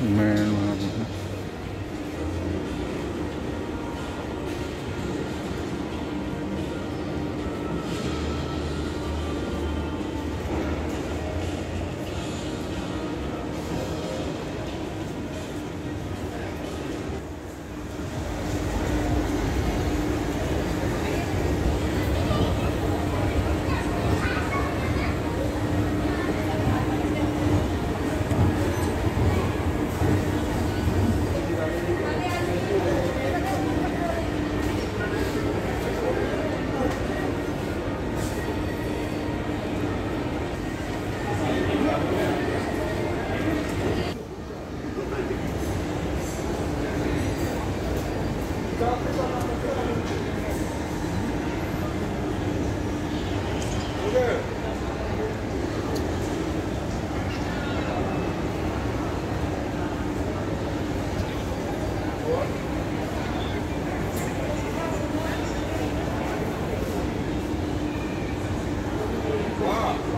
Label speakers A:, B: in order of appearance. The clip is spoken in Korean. A: Man,
B: Wow.